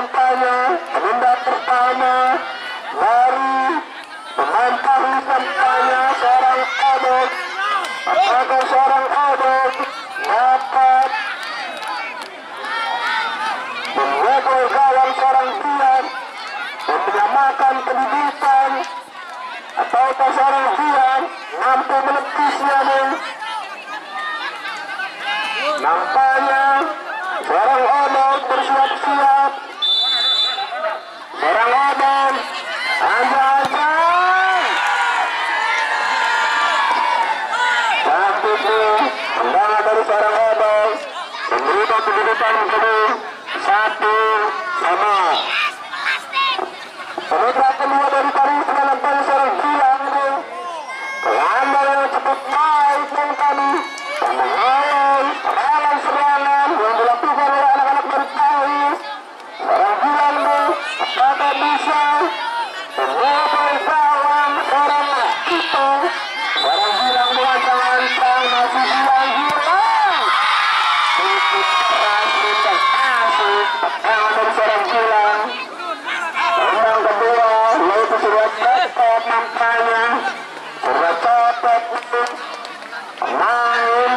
kampanye penunda pertama dari memantahi kampanye seorang adik apakah seorang adik dapat memukul gawang seorang pilihan dan menyamakan pendidikan atau seorang pilihan mampu menepisnya nih? Nampaknya seorang adik bersiap-siap seorang Omong aja-aja cantik nih tendangan dari seorang Omong memberikan pendidikan kedua satu sama. Pemuda kedua dari Paris menantang seorang Gilang ini Pelambang yang cukup baik yang kami Mengawal serangan-serangan yang dilakukan oleh anak-anak dari Paris Seorang Gilang ini apakah bisa Memukul gawang seorang itu Seorang Gilang mengancang-ancang masih Gilang-Gilang Cukup keras dan asik Tangan dari seorang Gilang yang kedua yaitu sudah copot nampaknya copot itu pemain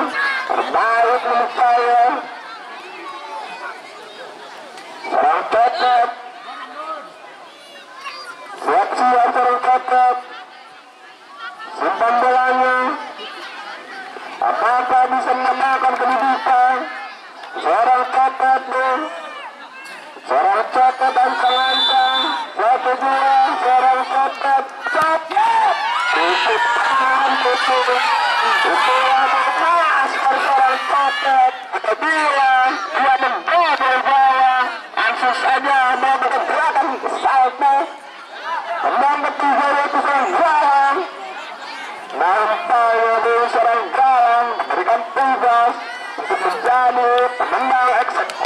terbaik menurut saya serang copot siap-siap copot simpan bolanya apakah bisa menambahkan pendidikan seorang copot nih seorang copot dan kelancang. Satu dua seorang copot copot tutup tangan tutup pukulan keras dari seorang copot apabila dia membobol bola. Langsung saja melakukan gerakan salto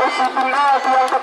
Esse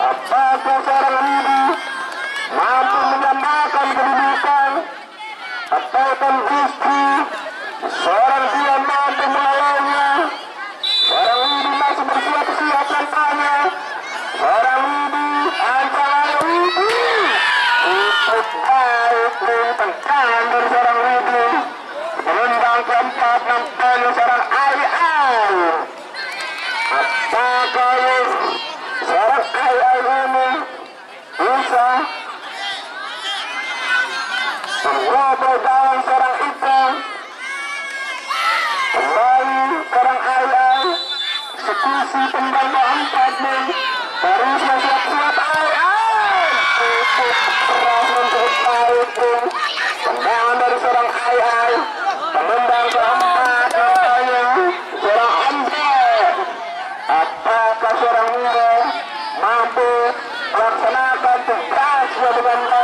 Apakah seorang Widi mampu menyamakan kedudukan Ataupun justru seorang dia mampu mengalahnya Seorang Widi masih bersiap-siap nampaknya Seorang Widi antara Widi Cukup baik dari seorang Widi Gelombang keempat nampaknya seorang Ai pegang serang itu kembali ayam sekusi tembang keempatnya baru siap siap ayam keras untuk pun dari serang ayam penendang keempat namanya apakah serang mampu melaksanakan tugasnya dengan